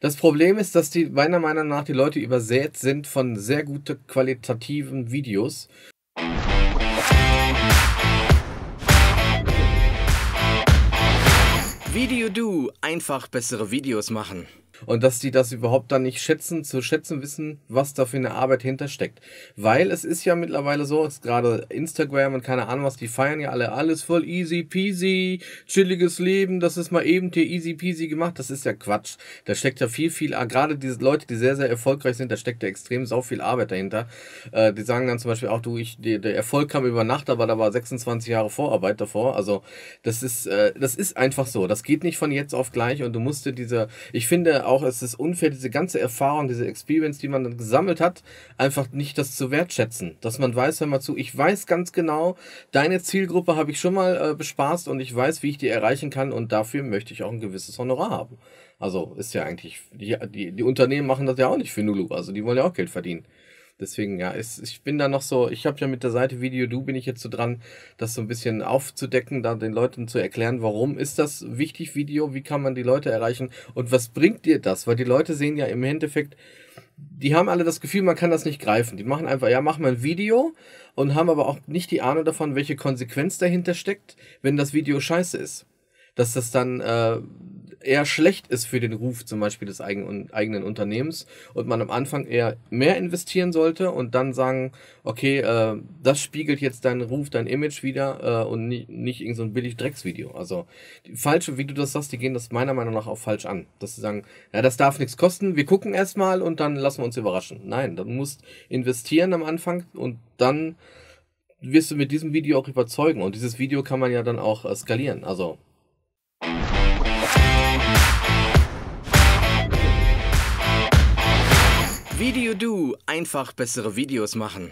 Das Problem ist, dass die meiner Meinung nach die Leute übersät sind von sehr gute qualitativen Videos. Video Do, einfach bessere Videos machen und dass die das überhaupt dann nicht schätzen, zu schätzen wissen, was da für eine Arbeit hintersteckt. Weil es ist ja mittlerweile so, ist gerade Instagram und keine Ahnung was, die feiern ja alle alles voll easy peasy, chilliges Leben, das ist mal eben hier easy peasy gemacht, das ist ja Quatsch. Da steckt ja viel, viel, gerade diese Leute, die sehr, sehr erfolgreich sind, da steckt ja extrem sau viel Arbeit dahinter. Äh, die sagen dann zum Beispiel auch, du, ich, der Erfolg kam über Nacht, aber da war 26 Jahre Vorarbeit davor. Also das ist, äh, das ist einfach so. Das geht nicht von jetzt auf gleich und du musst dir diese, ich finde, auch, es ist unfair, diese ganze Erfahrung, diese Experience, die man dann gesammelt hat, einfach nicht das zu wertschätzen. Dass man weiß, wenn man zu, ich weiß ganz genau, deine Zielgruppe habe ich schon mal äh, bespaßt und ich weiß, wie ich die erreichen kann und dafür möchte ich auch ein gewisses Honorar haben. Also ist ja eigentlich, die, die, die Unternehmen machen das ja auch nicht für Nulu, also die wollen ja auch Geld verdienen. Deswegen, ja, ist, ich bin da noch so, ich habe ja mit der Seite Video Du bin ich jetzt so dran, das so ein bisschen aufzudecken, da den Leuten zu erklären, warum ist das wichtig, Video, wie kann man die Leute erreichen und was bringt dir das? Weil die Leute sehen ja im Endeffekt, die haben alle das Gefühl, man kann das nicht greifen. Die machen einfach, ja, machen wir ein Video und haben aber auch nicht die Ahnung davon, welche Konsequenz dahinter steckt, wenn das Video scheiße ist. Dass das dann äh, eher schlecht ist für den Ruf zum Beispiel des eigenen, Unternehmens und man am Anfang eher mehr investieren sollte und dann sagen, okay, äh, das spiegelt jetzt deinen Ruf, dein Image wieder äh, und nicht, nicht irgendein so billig Drecksvideo. Also die falsche, wie du das sagst, die gehen das meiner Meinung nach auch falsch an. Dass sie sagen, ja, das darf nichts kosten, wir gucken erstmal und dann lassen wir uns überraschen. Nein, du musst investieren am Anfang und dann wirst du mit diesem Video auch überzeugen. Und dieses Video kann man ja dann auch äh, skalieren. Also Video Do, einfach bessere Videos machen.